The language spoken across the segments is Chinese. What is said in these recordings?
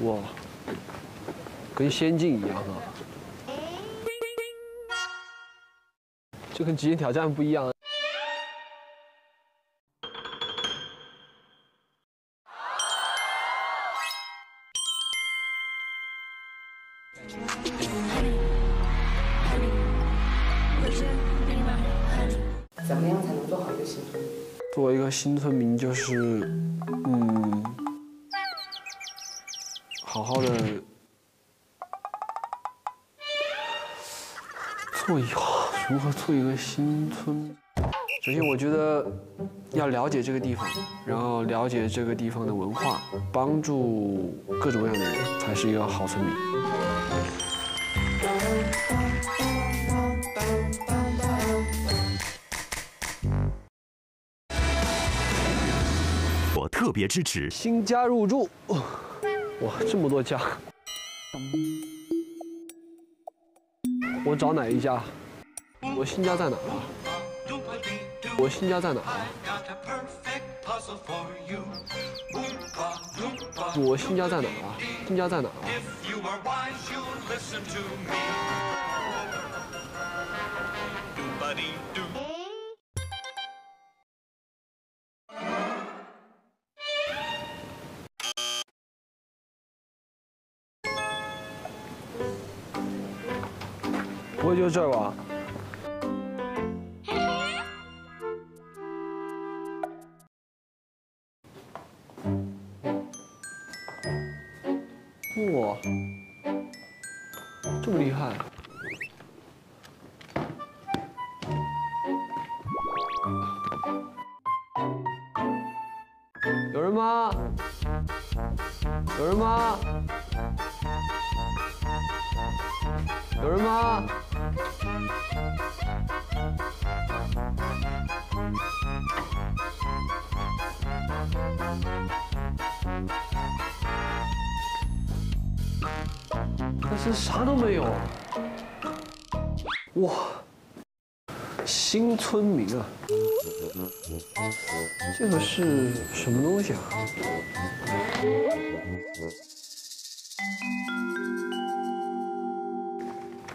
哇，跟仙境一样啊！就跟极限挑战不一样。怎么样才能做好一个新村民？作为一个新村民，就是，嗯，做一个如何做一个新村。首先，我觉得要了解这个地方，然后了解这个地方的文化，帮助各种各样的人，才是一个好村民。我特别支持新家入住，哇，这么多家，我找哪一家？我新家在哪啊？我新家在哪啊？我新家在哪啊？新家在哪啊？不会就是这吧？哇，这么厉害！有人吗？有人吗？有人吗？但是啥都没有。哇，新村民啊，这个是什么东西啊？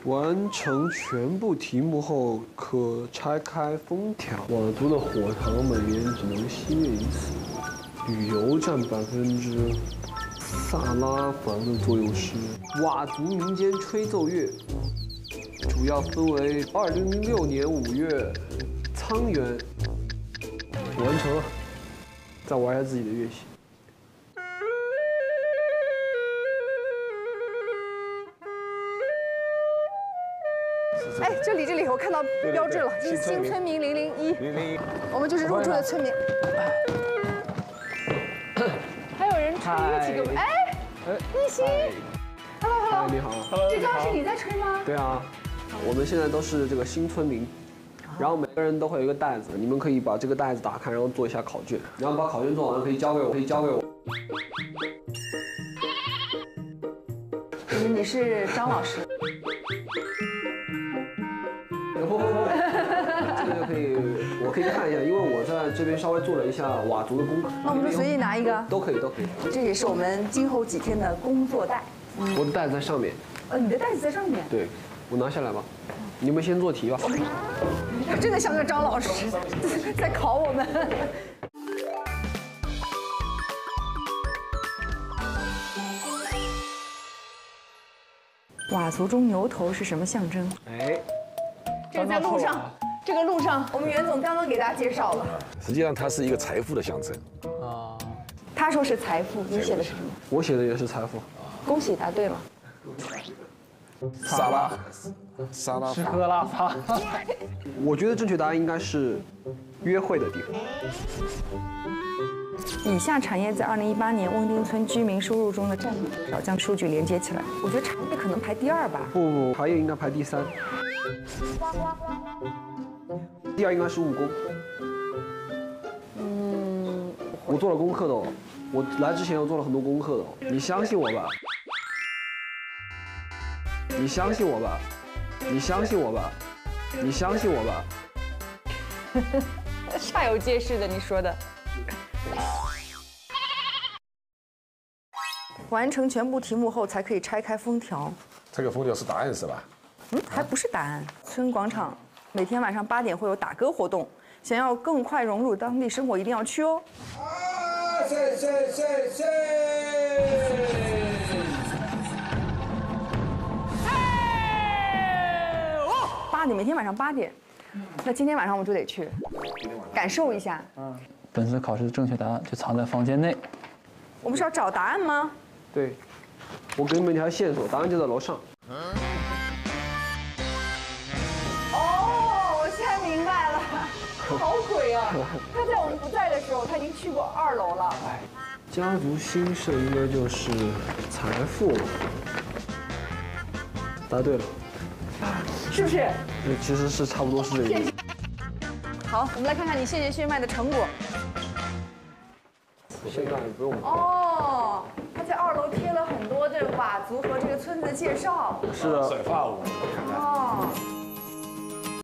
完成全部题目后，可拆开封条。佤族的火塘每年只能熄灭一次。旅游占百分之。萨拉凡的作用是佤族民间吹奏乐，主要分为二零零六年五月沧源。完成了，再玩一下自己的乐器。哎，这里这里，我看到标志了，这是新村民零零一，零零一，我们就是入住的村民。还有人吹乐器给我们，哎，一心，Hello Hello，你好，这刚是你在吹吗？对啊，我们现在都是这个新村民，然后每个人都会有一个袋子，你们可以把这个袋子打开，然后做一下考卷，然后把考卷做完了可以交给我，可以交给我。你是张老师。在这边稍微做了一下佤族的功课。那我们就随意拿一个，都可以，都可以。这也是我们今后几天的工作袋。我的袋子在上面。呃，你的袋子在上面。对，我拿下来吧。你们先做题吧。真的像个张老师在考我们。佤族中牛头是什么象征？哎，这个在路上，这个路上，我们袁总刚刚给大家介绍了。实际上，它是一个财富的象征。啊，他说是财富，你写的是什么？我写的也是财富。恭喜答对了。沙拉，沙拉，吃喝拉撒。我觉得正确答案应该是约会的地方。以下产业在二零一八年翁丁村居民收入中的占比多少？将数据连接起来。我觉得产业可能排第二吧。不不，茶叶应该排第三。第二应该是务工。嗯，我做了功课的哦，我来之前我做了很多功课的哦，你相信我吧。你相信我吧，你相信我吧，你相信我吧。煞有介事的，你说的。完成全部题目后才可以拆开封条。这个封条是答案是吧？嗯，还不是答案。村广场每天晚上八点会有打歌活动，想要更快融入当地生活，一定要去哦。八点，每天晚上八点。那今天晚上我们就得去，感受一下。嗯。本次考试的正确答案就藏在房间内。我们是要找答案吗？对，我给你们一条线索，答案就在楼上。哦，他在我们不在的时候，他已经去过二楼了。哎，家族兴盛应该就是财富。答对了，是不是？对，其实是差不多是这个。好，我们来看看你谢谢血脉的成果。现在不用哦，他在二楼贴了很多这个佤族和这个村子的介绍。是的，甩发舞。